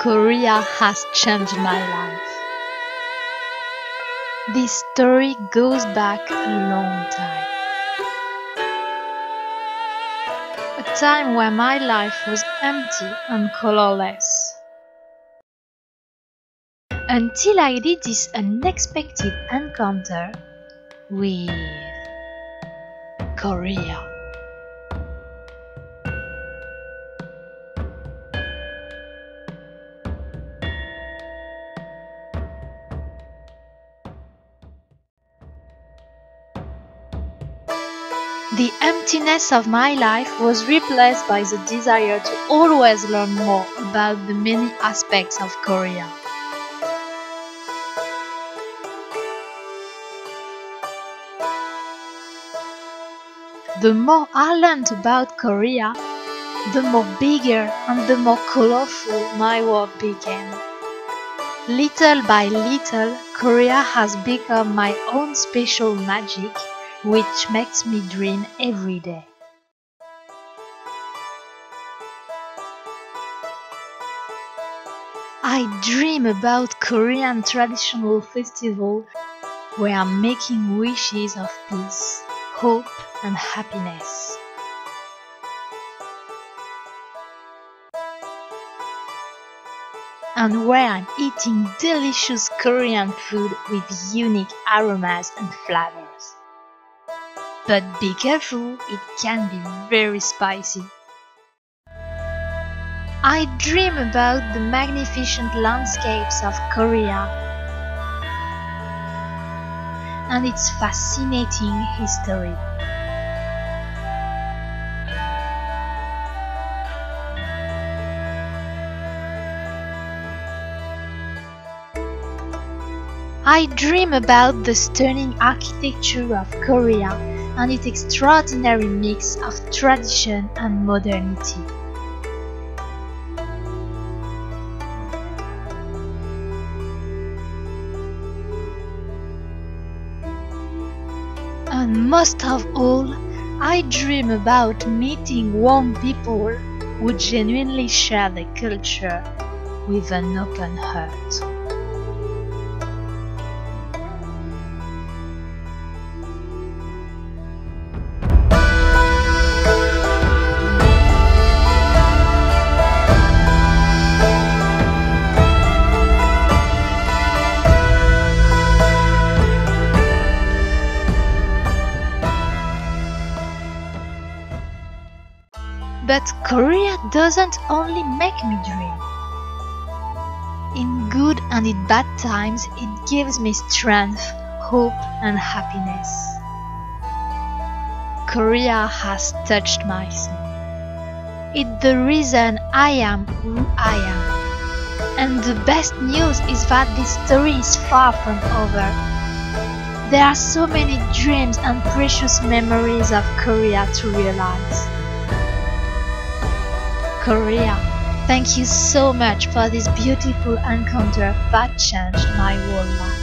Korea has changed my life. This story goes back a long time. A time where my life was empty and colorless. Until I did this unexpected encounter with Korea. The emptiness of my life was replaced by the desire to always learn more about the many aspects of Korea. The more I learned about Korea, the more bigger and the more colorful my world became. Little by little, Korea has become my own special magic which makes me dream every day. I dream about Korean traditional festival where I'm making wishes of peace, hope and happiness. And where I'm eating delicious Korean food with unique aromas and flavors. But be careful, it can be very spicy. I dream about the magnificent landscapes of Korea and its fascinating history. I dream about the stunning architecture of Korea and its extraordinary mix of tradition and modernity. And most of all, I dream about meeting warm people who genuinely share the culture with an open heart. But Korea doesn't only make me dream. In good and in bad times, it gives me strength, hope, and happiness. Korea has touched my soul. It's the reason I am who I am. And the best news is that this story is far from over. There are so many dreams and precious memories of Korea to realize. Korea, thank you so much for this beautiful encounter that changed my whole life.